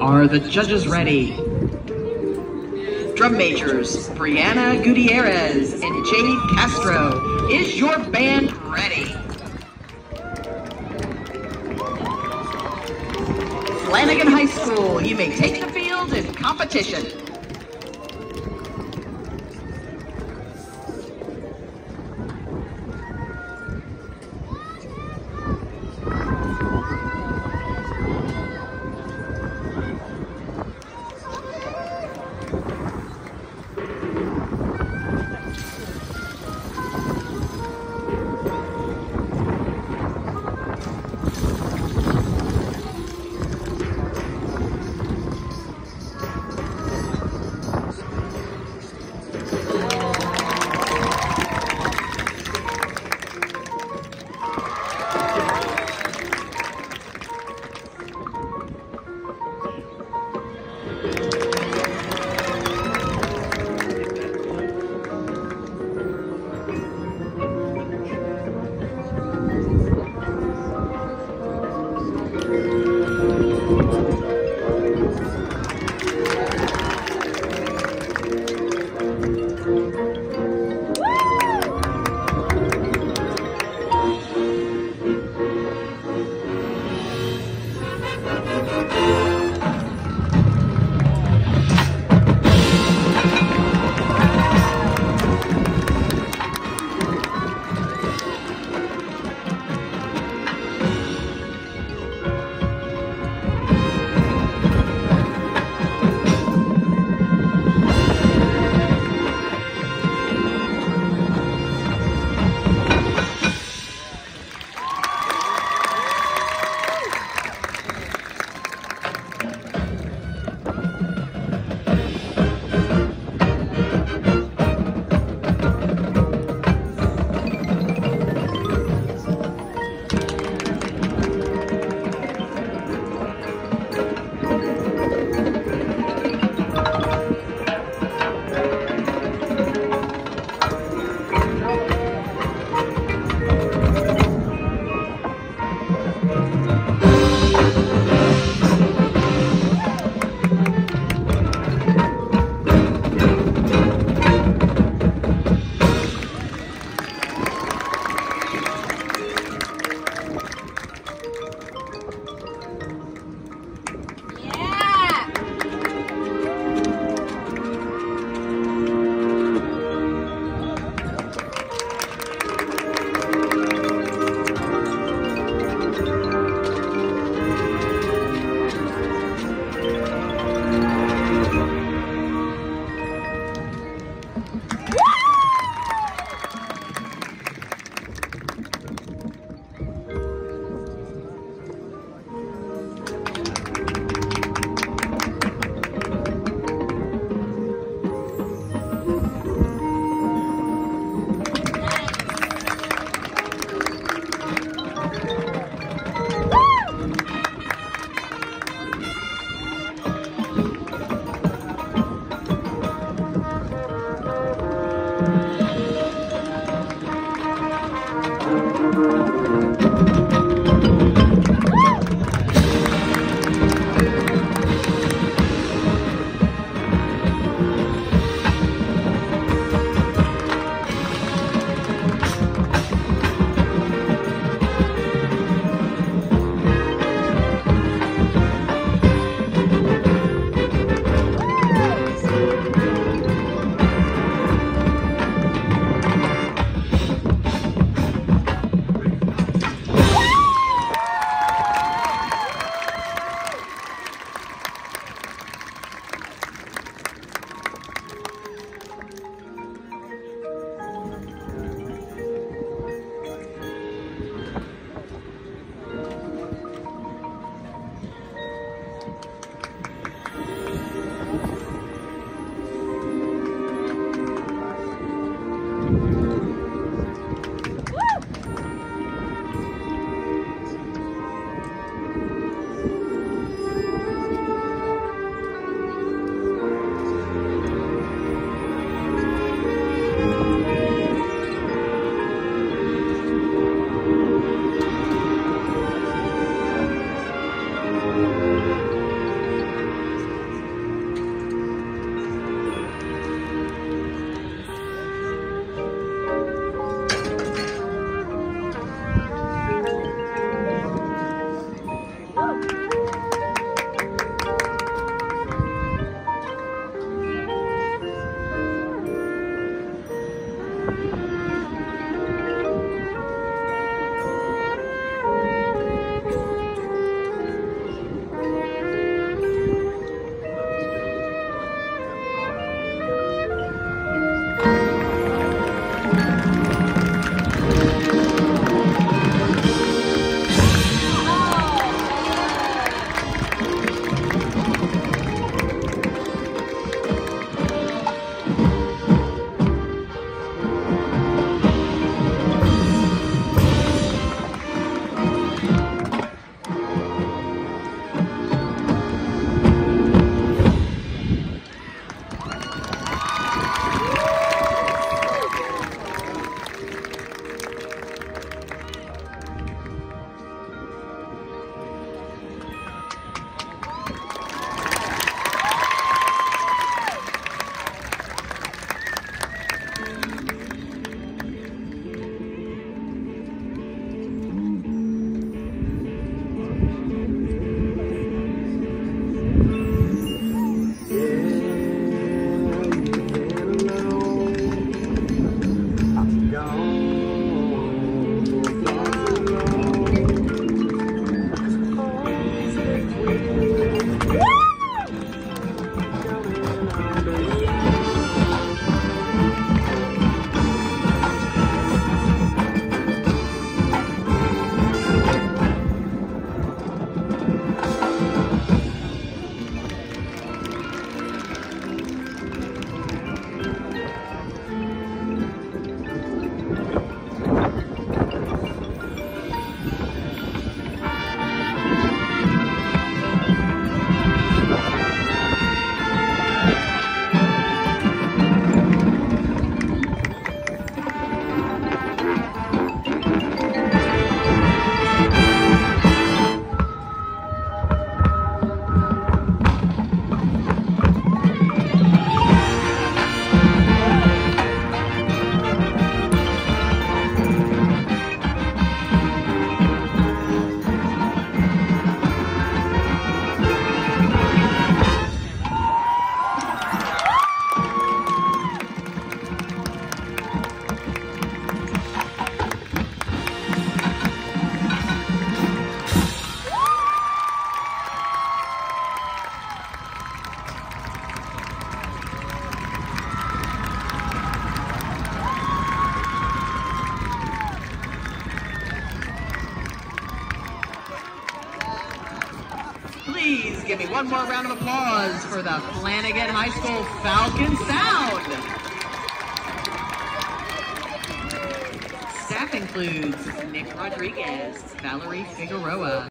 Are the judges ready? Drum majors, Brianna Gutierrez and Jade Castro, is your band ready? Flanagan High School, you may take the field in competition. Give me one more round of applause for the Flanagan High School Falcon Sound. Staff includes Nick Rodriguez, Valerie Figueroa,